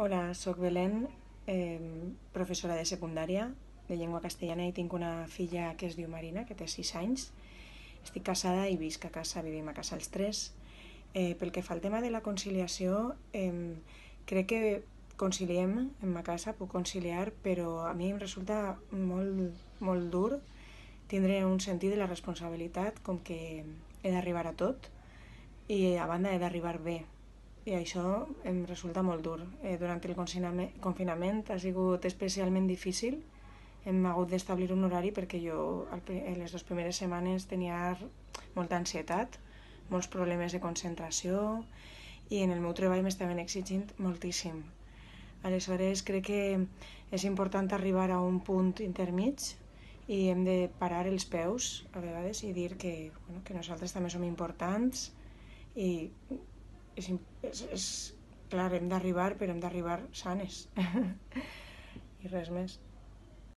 Hola, sóc Belén, eh, professora de secundària de llengua castellana i tinc una filla que es diu Marina, que té 6 anys. Estic casada i visc a casa, vivim a casa els tres. Eh, pel que fa al tema de la conciliació, eh, crec que conciliem en ma casa, puc conciliar, però a mi em resulta molt, molt dur tindre un sentit de la responsabilitat com que he d'arribar a tot i a banda he d'arribar bé, i això em resulta molt dur. Eh, durant el confinament ha sigut especialment difícil. Hem hagut d'establir un horari perquè jo en les dues primeres setmanes tenia molta ansietat, molts problemes de concentració i en el meu treball m'estaven exigint moltíssim. Aleshores crec que és important arribar a un punt intermig i hem de parar els peus a vegades i dir que, bueno, que nosaltres també som importants i és, és, és clar, hem d'arribar, però hem d'arribar sanes. I res més.